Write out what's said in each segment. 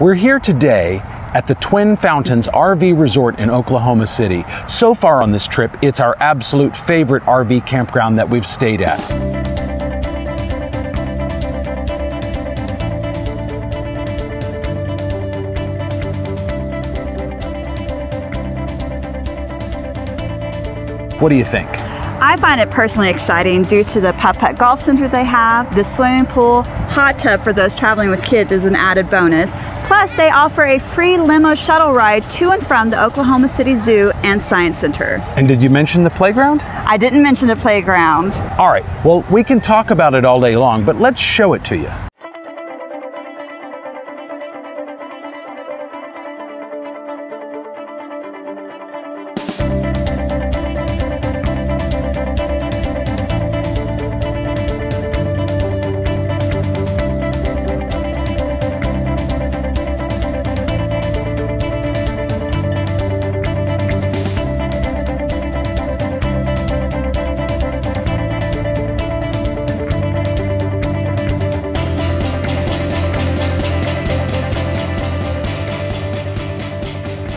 We're here today at the Twin Fountains RV Resort in Oklahoma City. So far on this trip, it's our absolute favorite RV campground that we've stayed at. What do you think? I find it personally exciting due to the putt putt golf center they have, the swimming pool, hot tub for those traveling with kids is an added bonus. Plus, they offer a free limo shuttle ride to and from the Oklahoma City Zoo and Science Center. And did you mention the playground? I didn't mention the playground. All right, well, we can talk about it all day long, but let's show it to you.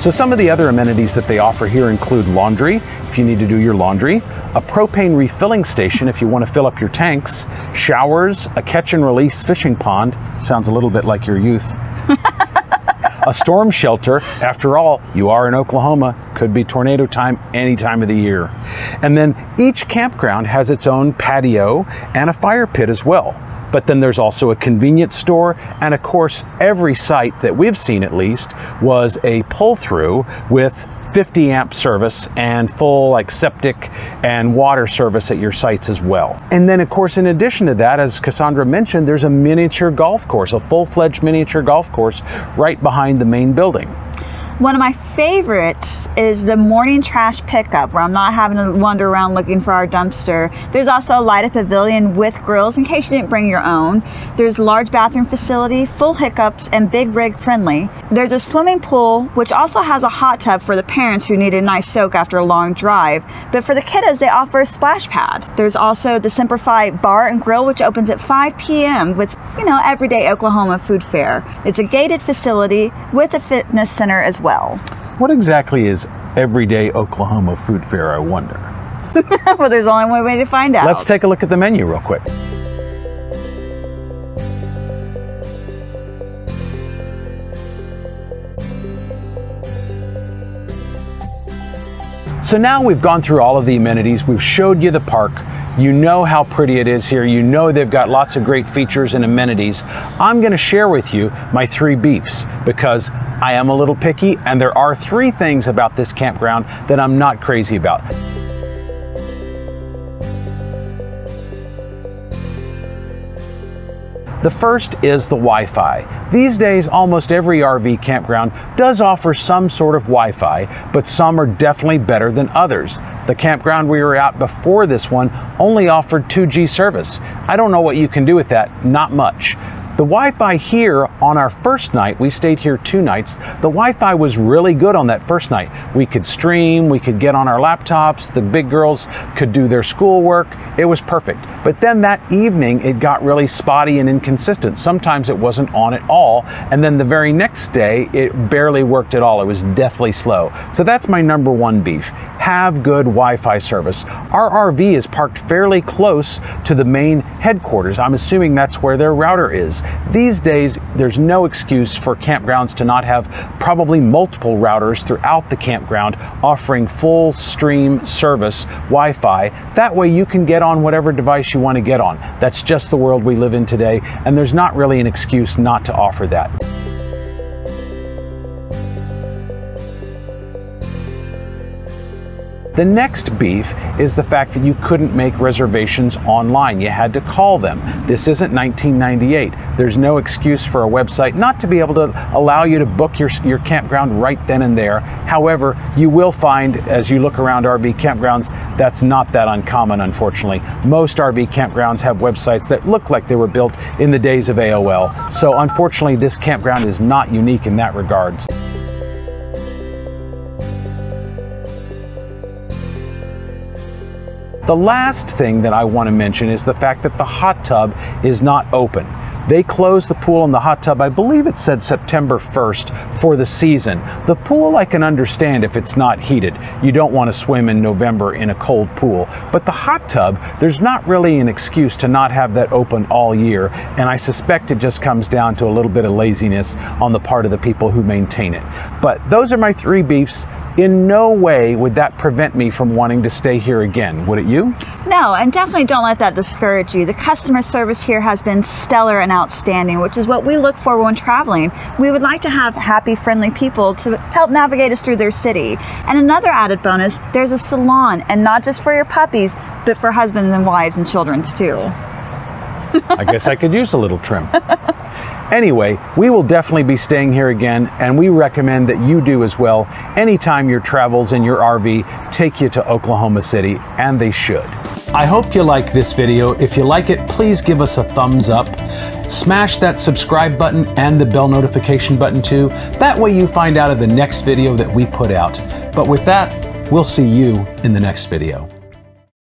So some of the other amenities that they offer here include laundry, if you need to do your laundry, a propane refilling station if you want to fill up your tanks, showers, a catch and release fishing pond, sounds a little bit like your youth. a storm shelter, after all, you are in Oklahoma, could be tornado time any time of the year. And then each campground has its own patio and a fire pit as well. But then there's also a convenience store. And of course, every site that we've seen at least was a pull through with 50 amp service and full like septic and water service at your sites as well. And then of course, in addition to that, as Cassandra mentioned, there's a miniature golf course, a full-fledged miniature golf course right behind the main building. One of my favorites is the morning trash pickup where I'm not having to wander around looking for our dumpster. There's also a light up pavilion with grills in case you didn't bring your own. There's large bathroom facility, full hookups, and big rig friendly. There's a swimming pool which also has a hot tub for the parents who need a nice soak after a long drive. But for the kiddos, they offer a splash pad. There's also the Simplify Bar and Grill which opens at 5 p.m. with, you know, everyday Oklahoma food fare. It's a gated facility with a fitness center as well. What exactly is everyday Oklahoma food fair, I wonder? well, there's only one way to find out. Let's take a look at the menu real quick. So now we've gone through all of the amenities, we've showed you the park, you know how pretty it is here. You know they've got lots of great features and amenities. I'm going to share with you my three beefs because I am a little picky and there are three things about this campground that I'm not crazy about. The first is the Wi-Fi. These days, almost every RV campground does offer some sort of Wi-Fi, but some are definitely better than others. The campground we were at before this one only offered 2G service. I don't know what you can do with that, not much. The Wi-Fi here on our first night, we stayed here two nights, the Wi-Fi was really good on that first night. We could stream, we could get on our laptops, the big girls could do their schoolwork, it was perfect. But then that evening, it got really spotty and inconsistent. Sometimes it wasn't on at all, and then the very next day, it barely worked at all. It was deathly slow. So that's my number one beef. Have good Wi-Fi service. Our RV is parked fairly close to the main headquarters. I'm assuming that's where their router is. These days, there's no excuse for campgrounds to not have probably multiple routers throughout the campground offering full stream service Wi-Fi. That way you can get on whatever device you want to get on. That's just the world we live in today, and there's not really an excuse not to offer that. The next beef is the fact that you couldn't make reservations online. You had to call them. This isn't 1998. There's no excuse for a website not to be able to allow you to book your, your campground right then and there. However, you will find as you look around RV campgrounds, that's not that uncommon, unfortunately. Most RV campgrounds have websites that look like they were built in the days of AOL. So unfortunately, this campground is not unique in that regards. The last thing that I want to mention is the fact that the hot tub is not open. They closed the pool and the hot tub, I believe it said September 1st for the season. The pool I can understand if it's not heated. You don't want to swim in November in a cold pool. But the hot tub, there's not really an excuse to not have that open all year, and I suspect it just comes down to a little bit of laziness on the part of the people who maintain it. But those are my three beefs. In no way would that prevent me from wanting to stay here again, would it you? No, and definitely don't let that discourage you. The customer service here has been stellar and outstanding, which is what we look for when traveling. We would like to have happy, friendly people to help navigate us through their city. And another added bonus, there's a salon, and not just for your puppies, but for husbands and wives and children's too. I guess I could use a little trim. Anyway, we will definitely be staying here again, and we recommend that you do as well anytime your travels in your RV take you to Oklahoma City, and they should. I hope you like this video. If you like it, please give us a thumbs up. Smash that subscribe button and the bell notification button too. That way you find out of the next video that we put out. But with that, we'll see you in the next video.